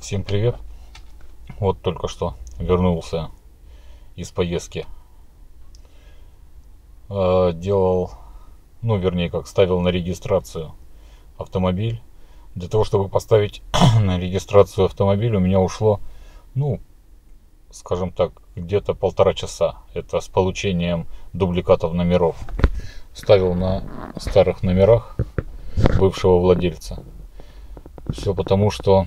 Всем привет! Вот только что вернулся из поездки. Э, делал, ну вернее как, ставил на регистрацию автомобиль. Для того, чтобы поставить на регистрацию автомобиль, у меня ушло, ну, скажем так, где-то полтора часа. Это с получением дубликатов номеров. Ставил на старых номерах бывшего владельца. Все потому, что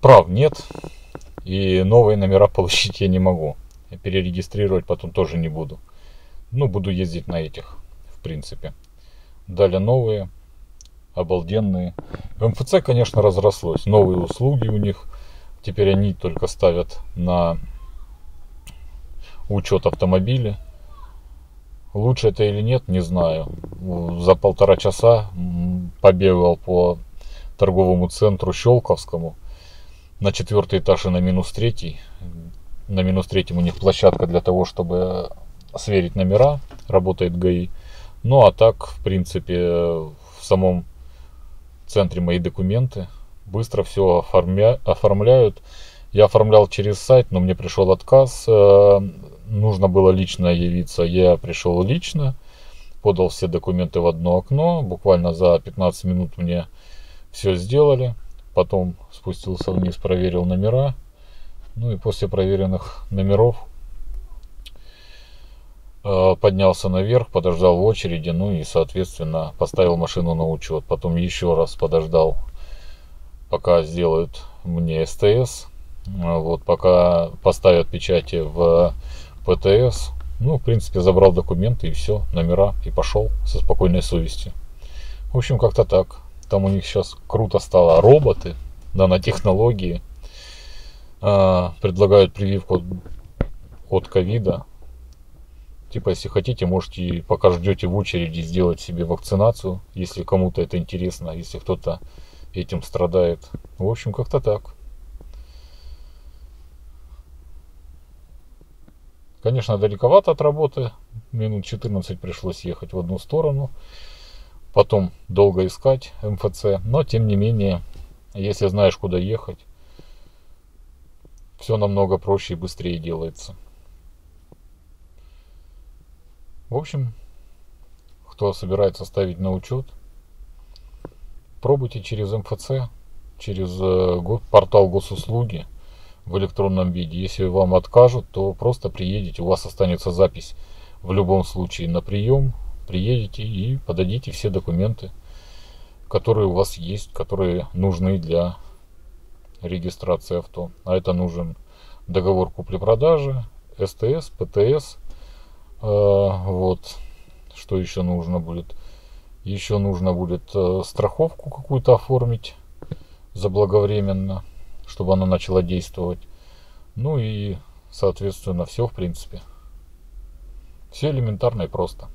прав нет. И новые номера получить я не могу. Перерегистрировать потом тоже не буду. Ну, буду ездить на этих, в принципе. Дали новые, обалденные. В МФЦ, конечно, разрослось. Новые услуги у них. Теперь они только ставят на учет автомобиля. Лучше это или нет, не знаю. За полтора часа побегал по торговому центру Щелковскому на четвертый этаж и на минус третий. На минус третьем у них площадка для того, чтобы сверить номера, работает ГАИ. Ну а так, в принципе, в самом центре мои документы. Быстро все оформля... оформляют. Я оформлял через сайт, но мне пришел отказ. Э, нужно было лично явиться. Я пришел лично, подал все документы в одно окно. Буквально за 15 минут мне все сделали. Потом спустился вниз, проверил номера. Ну и после проверенных номеров э, поднялся наверх, подождал в очереди, ну и, соответственно, поставил машину на учет. Потом еще раз подождал, пока сделают мне СТС. Вот, пока поставят печати в ПТС. Ну, в принципе, забрал документы и все, номера, и пошел со спокойной совестью. В общем, как-то так. Там у них сейчас круто стало. Роботы, нанотехнологии. А, предлагают прививку от ковида. Типа, если хотите, можете, пока ждете в очереди, сделать себе вакцинацию, если кому-то это интересно, если кто-то этим страдает. В общем, как-то так. Конечно, далековато от работы. Минут 14 пришлось ехать в одну сторону. Потом долго искать МФЦ. Но, тем не менее, если знаешь, куда ехать, все намного проще и быстрее делается. В общем, кто собирается ставить на учет, пробуйте через МФЦ, через э, портал госуслуги в электронном виде. Если вам откажут, то просто приедете, у вас останется запись в любом случае на прием, приедете и подадите все документы, которые у вас есть, которые нужны для регистрации авто. А это нужен договор купли-продажи, СТС, ПТС, э, вот, что еще нужно будет. Еще нужно будет э, страховку какую-то оформить заблаговременно чтобы она начала действовать. Ну и, соответственно, все в принципе. Все элементарно и просто.